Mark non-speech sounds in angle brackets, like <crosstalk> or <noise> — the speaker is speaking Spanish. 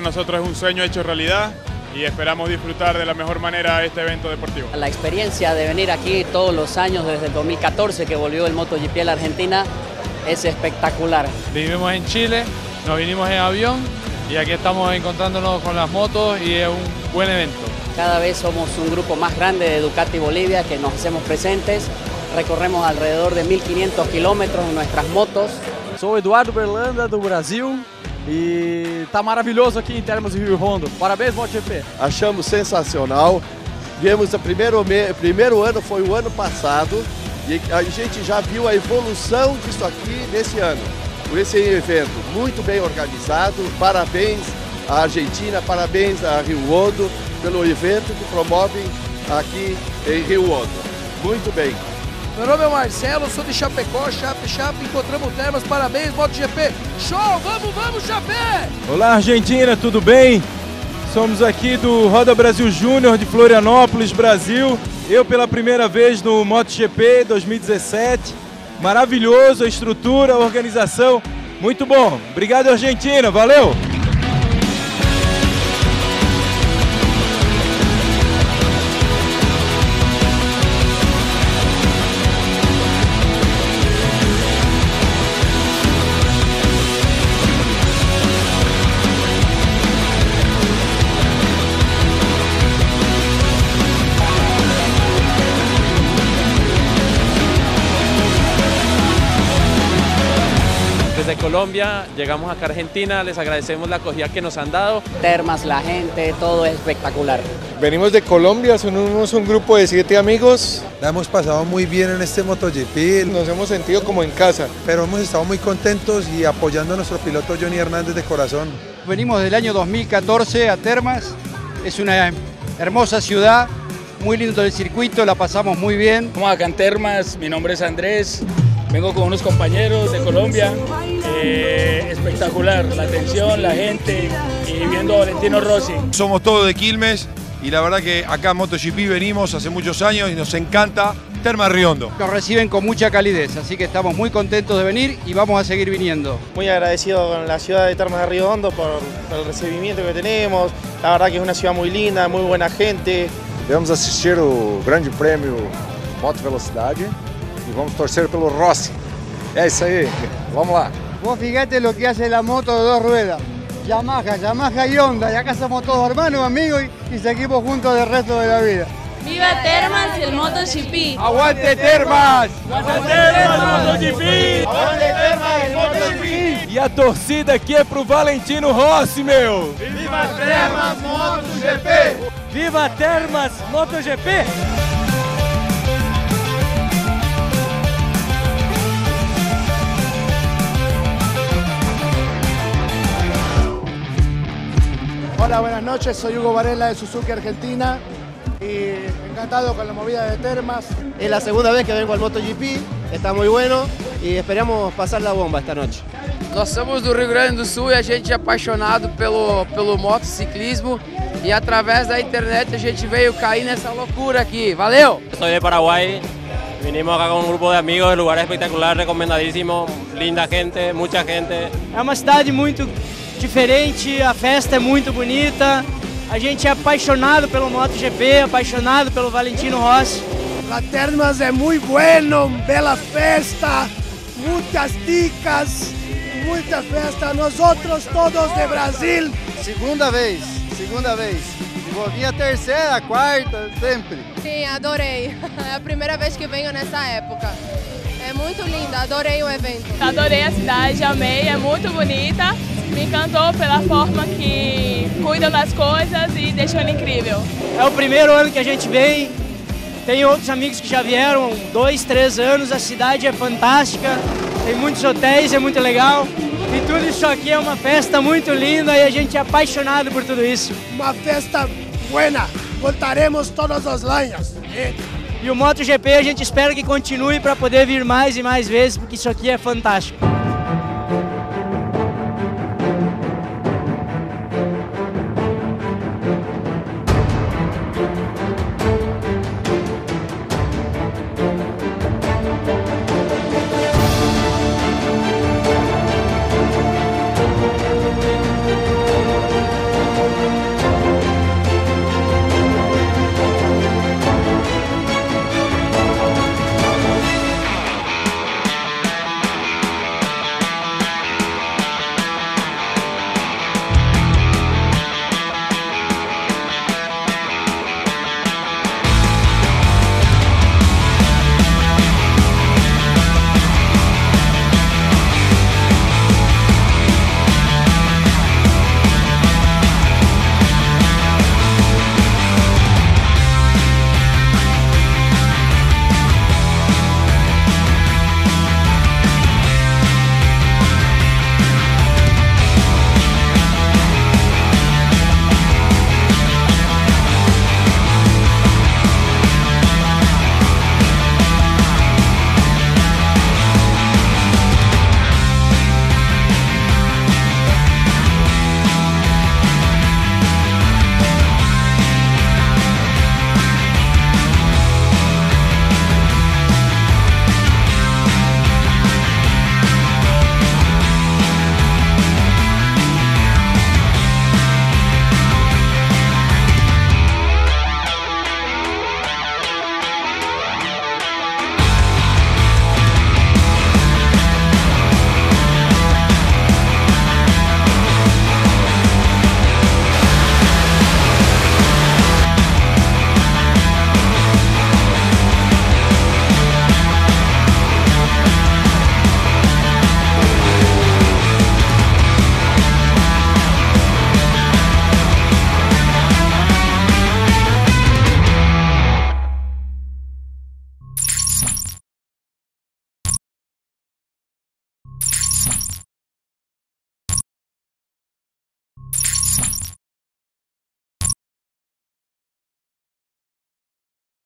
para nosotros es un sueño hecho realidad y esperamos disfrutar de la mejor manera este evento deportivo. La experiencia de venir aquí todos los años desde el 2014 que volvió el MotoGP a la Argentina es espectacular. Vivimos en Chile, nos vinimos en avión y aquí estamos encontrándonos con las motos y es un buen evento. Cada vez somos un grupo más grande de Ducati Bolivia que nos hacemos presentes. Recorremos alrededor de 1.500 kilómetros en nuestras motos. Soy Eduardo Berlanda do Brasil e tá maravilhoso aqui em Termas do Rio Rondo. Parabéns, MotoGP. Achamos sensacional. Viemos o primeiro, primeiro ano, foi o ano passado, e a gente já viu a evolução disso aqui nesse ano. Por esse evento muito bem organizado. Parabéns à Argentina, parabéns a Rio Hondo pelo evento que promovem aqui em Rio Hondo. Muito bem. Meu nome é Marcelo, sou de Chapecó, Chape, Chape, encontramos Termas, parabéns, MotoGP. Show, vamos, vamos, Chapé! Olá, Argentina, tudo bem? Somos aqui do Roda Brasil Júnior de Florianópolis, Brasil. Eu pela primeira vez no MotoGP 2017. Maravilhoso a estrutura, a organização. Muito bom. Obrigado, Argentina. Valeu! Desde Colombia, llegamos acá a Argentina, les agradecemos la acogida que nos han dado. Termas, la gente, todo es espectacular. Venimos de Colombia, somos un grupo de siete amigos. La hemos pasado muy bien en este MotoGP. Nos hemos sentido como en casa. Pero hemos estado muy contentos y apoyando a nuestro piloto Johnny Hernández de corazón. Venimos del año 2014 a Termas, es una hermosa ciudad, muy lindo el circuito, la pasamos muy bien. Estamos acá en Termas, mi nombre es Andrés, vengo con unos compañeros de Colombia, eh, espectacular, la atención, la gente y viendo a Valentino Rossi. Somos todos de Quilmes y la verdad que acá en MotoGP venimos hace muchos años y nos encanta Termas Riondo. Nos reciben con mucha calidez, así que estamos muy contentos de venir y vamos a seguir viniendo. Muy agradecido con la ciudad de Termas de Río Hondo por, por el recibimiento que tenemos, la verdad que es una ciudad muy linda, muy buena gente. Vamos assistir o Grande Prêmio Moto Velocidade e vamos torcer pelo Rossi. É isso aí, vamos lá. Vos fíjate lo que hace la moto de dos ruedas. Yamaha, Yamaha y Honda. Y acá somos todos hermanos, amigos y, y seguimos juntos el resto de la vida. ¡Viva Termas y el MotoGP! ¡Aguante Termas! ¡Aguante Termas, MotoGP! ¡Aguante Termas, el MotoGP! E a torcida aqui é pro Valentino Rossi, meu! Viva Termas MotoGP! Viva Termas MotoGP! Hola, buenas noches, soy Hugo Varela de Suzuki Argentina y encantado con la movida de Termas. Es la segunda vez que vengo al MotoGP, está muy bueno y esperamos pasar la bomba esta noche. Nós somos do Rio Grande do Sul e a gente é apaixonado pelo, pelo motociclismo e através da internet a gente veio cair nessa loucura aqui. Valeu! Soy de Paraguay, vinimos acá con un grupo de amigos, lugar es espectacular, recomendadísimo, linda gente, mucha gente. É uma cidade muito diferente, a festa é muito bonita, a gente é apaixonado pelo MotoGP, apaixonado pelo Valentino Rossi. La Termas é muito bueno, bela festa, muitas dicas, muita festa. Nós outros todos de Brasil. Segunda vez, segunda vez. Vou vir a terceira, a quarta, sempre. Sim, adorei. <laughs> É a primeira vez que venho nessa época. É muito linda, adorei o evento. Adorei a cidade, amei, é muito bonita. Me encantou pela forma que cuidam das coisas e deixou ele incrível. É o primeiro ano que a gente vem. Tem outros amigos que já vieram dois, três anos. A cidade é fantástica. Tem muitos hotéis, é muito legal. E tudo isso aqui é uma festa muito linda e a gente é apaixonado por tudo isso. Uma festa buena. Voltaremos todos os anos. E o MotoGP a gente espera que continue para poder vir mais e mais vezes, porque isso aqui é fantástico.